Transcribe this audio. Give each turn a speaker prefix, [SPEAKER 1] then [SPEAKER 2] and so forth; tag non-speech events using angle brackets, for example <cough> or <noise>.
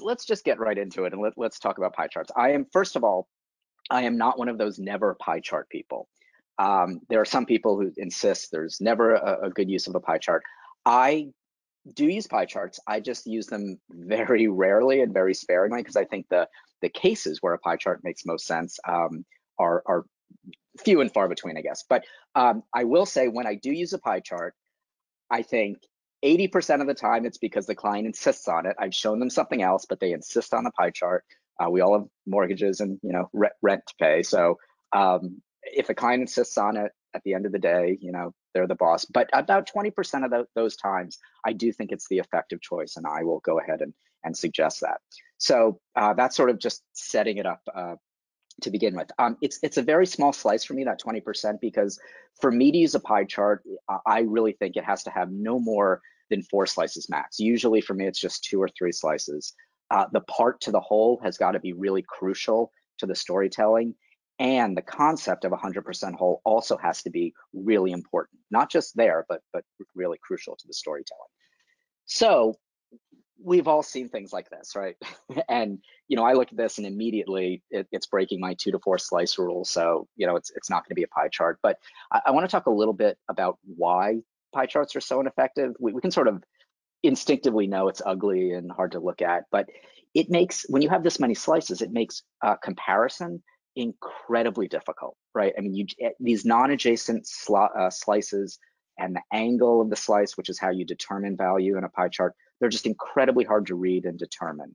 [SPEAKER 1] let's just get right into it and let, let's talk about pie charts. I am first of all, I am not one of those never pie chart people. Um, there are some people who insist there's never a, a good use of a pie chart. I do use pie charts. I just use them very rarely and very sparingly because I think the the cases where a pie chart makes most sense um, are are few and far between, I guess. But um, I will say when I do use a pie chart, I think 80% of the time it's because the client insists on it. I've shown them something else, but they insist on the pie chart. Uh, we all have mortgages and you know rent to pay. So um, if a client insists on it, at the end of the day, you know they're the boss. But about 20% of the, those times, I do think it's the effective choice, and I will go ahead and and suggest that. So uh, that's sort of just setting it up uh, to begin with. Um, it's it's a very small slice for me, that 20%, because for me to use a pie chart, I really think it has to have no more than four slices max. Usually for me, it's just two or three slices. Uh, the part to the whole has got to be really crucial to the storytelling. And the concept of 100% whole also has to be really important, not just there, but but really crucial to the storytelling. So we've all seen things like this, right? <laughs> and you know, I look at this and immediately it, it's breaking my two to four slice rule. So you know, it's it's not going to be a pie chart. But I, I want to talk a little bit about why pie charts are so ineffective. We, we can sort of instinctively know it's ugly and hard to look at, but it makes when you have this many slices, it makes uh, comparison incredibly difficult, right? I mean, you eh, these non-adjacent uh, slices and the angle of the slice, which is how you determine value in a pie chart, they're just incredibly hard to read and determine.